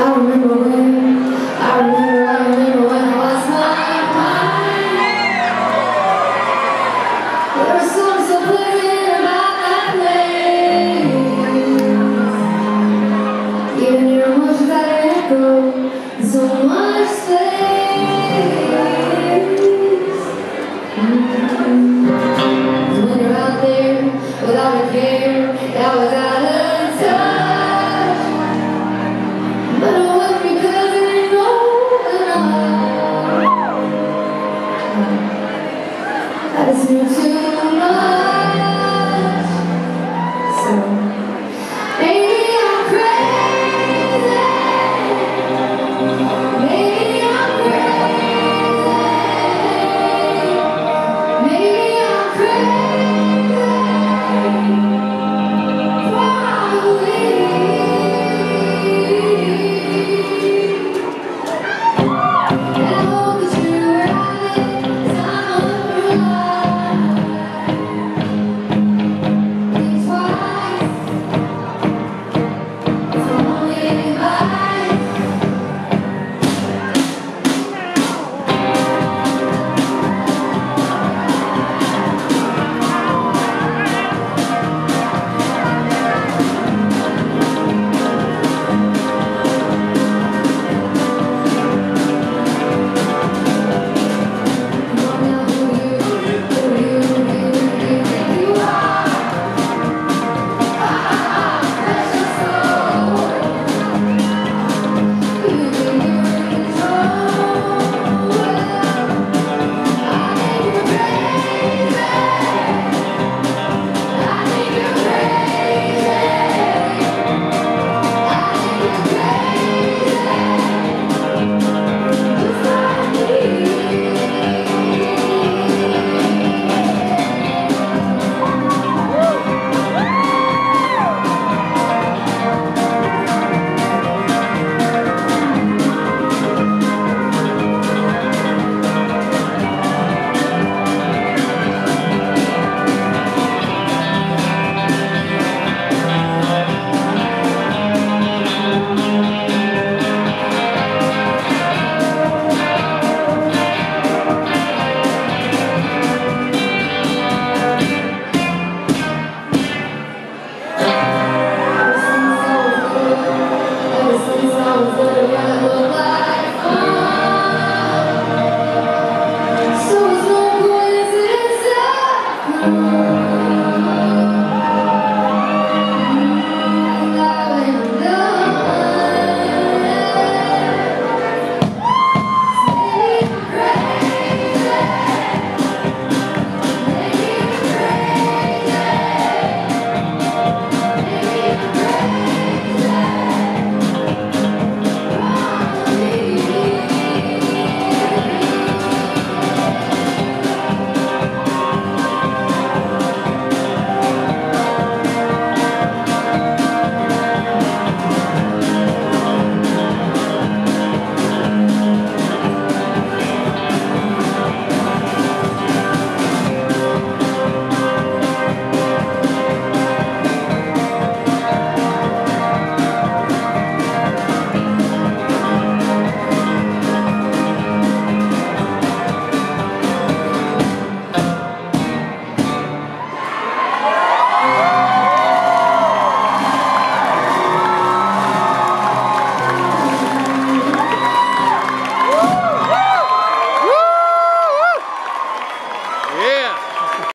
our remember.